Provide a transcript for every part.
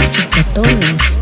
los chicletones.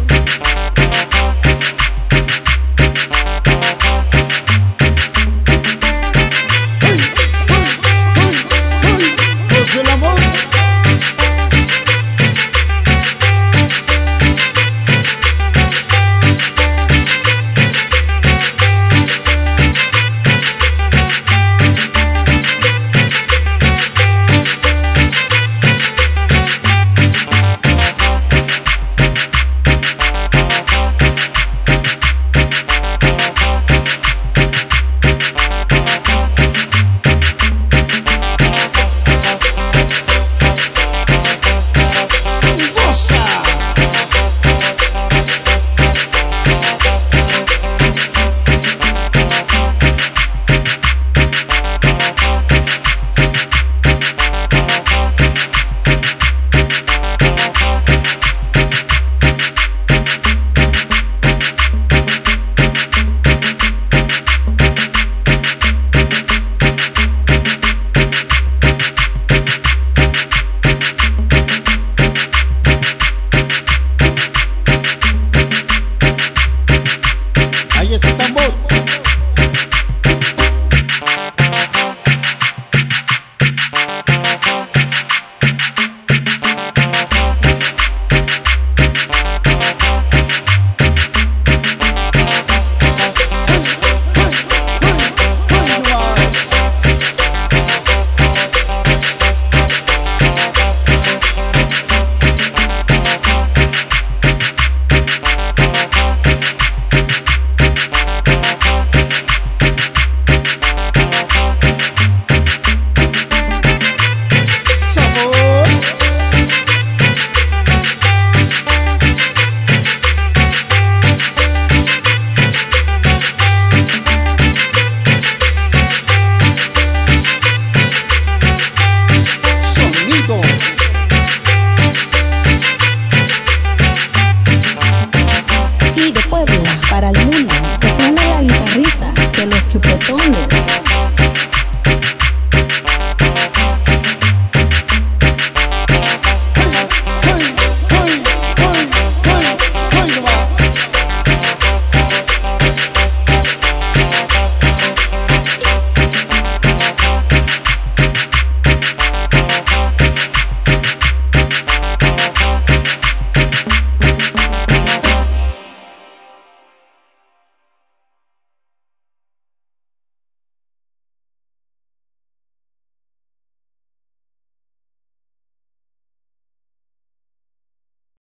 anos.